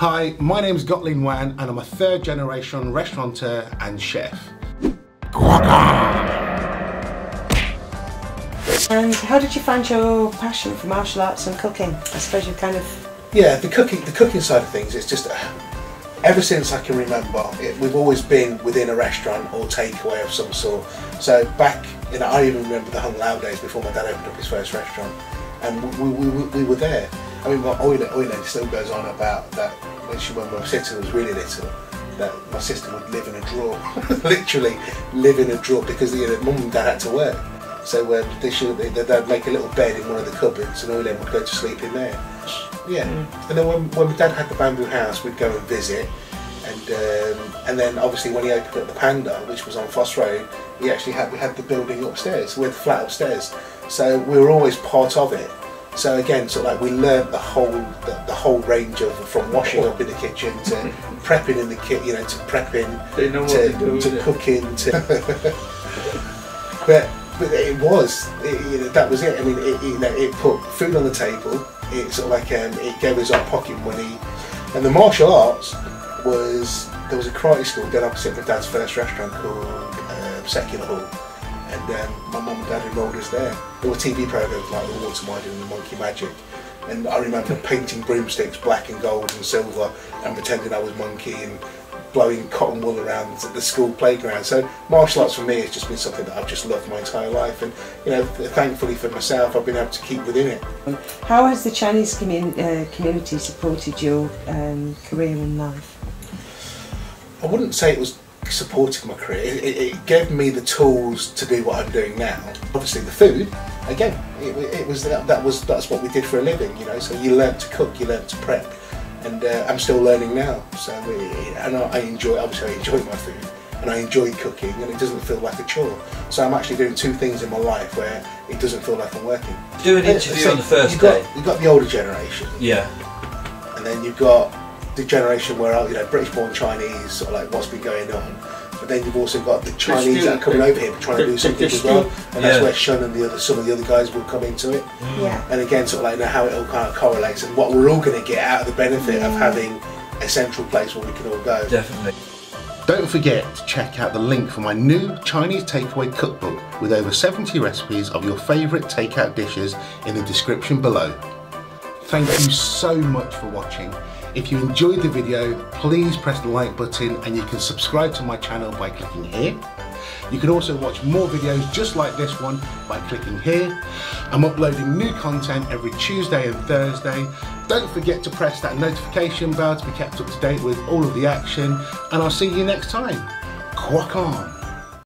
Hi, my name is Kwoklyn Wan and I'm a third generation restaurateur and chef. And how did you find your passion for martial arts and cooking? I suppose you kind of Yeah, the cooking, the cooking side of things, it's just uh, ever since I can remember, it, we've always been within a restaurant or takeaway of some sort. So back, you know, I even remember the Hung Lao days before my dad opened up his first restaurant, and we, we, we, we were there. I mean, my Oiler, Oiler still goes on about that when she when my sister was really little. That my sister would live in a drawer, literally live in a drawer because you know, mum and dad had to work. So um, they should, they, they'd make a little bed in one of the cupboards, and Oiler would go to sleep in there. Yeah, and then when, when my dad had the bamboo house, we'd go and visit, and um, and then obviously when he opened up the Panda, which was on Fosse Road, we actually had we had the building upstairs, we had the flat upstairs, so we were always part of it. So again, sort of like we learnt the whole the, the whole range of from washing up in the kitchen to prepping in the kit, you know, to prepping They know to, to do. to cooking to but but it was it, you know, that was it. I mean it, you know, it put food on the table. It sort of like um, it gave us our pocket money. And the martial arts was there was a karate school dead opposite my dad's first restaurant called uh, Secular Hall and then my mum and dad enrolled us there there were TV programs like The Water Margin and The Monkey Magic and I remember painting broomsticks black and gold and silver and pretending I was monkey and blowing cotton wool around the school playground. So martial arts for me has just been something that I've just loved my entire life, and you know, thankfully for myself, I've been able to keep within it. How has the Chinese commun- uh, community supported your um, career and life? I wouldn't say it was supporting my career. It, it, it gave me the tools to do what I'm doing now. Obviously, the food. Again, it, it was that, that was that's what we did for a living, you know. So you learn to cook, you learn to prep, and uh, I'm still learning now. So it, and I, I enjoy. Obviously, I enjoy my food, and I enjoy cooking, and it doesn't feel like a chore. So I'm actually doing two things in my life where it doesn't feel like I'm working. Do an Uh, interview so on the first you've got, day. You've got the older generation, Yeah. and then you've got the generation where you know British born Chinese sort of like what's been going on but then you've also got the Chinese that are coming over here trying to do something as well and that's Yeah. where Shun and the other some of the other guys will come into it Yeah. and again sort of like know how it all kind of correlates and what we're all going to get out of the benefit of mm. having a central place where we can all go Definitely. Don't forget to check out the link for my new Chinese takeaway cookbook with over 70 recipes of your favourite takeout dishes in the description below. Thank you so much for watching. If you enjoyed the video, please press the like button and you can subscribe to my channel by clicking here. You can also watch more videos just like this one by clicking here. I'm uploading new content every Tuesday and Thursday. Don't forget to press that notification bell to be kept up to date with all of the action and I'll see you next time. Quack on!